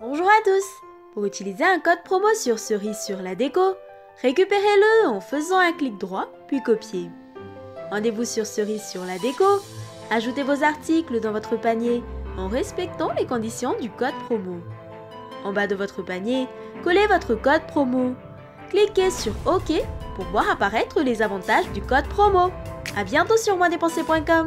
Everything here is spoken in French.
Bonjour à tous Pour utiliser un code promo sur Cerise sur la déco, récupérez-le en faisant un clic droit puis copier. Rendez-vous sur Cerise sur la déco, ajoutez vos articles dans votre panier en respectant les conditions du code promo. En bas de votre panier, collez votre code promo. Cliquez sur OK pour voir apparaître les avantages du code promo. A bientôt sur moindépenser.com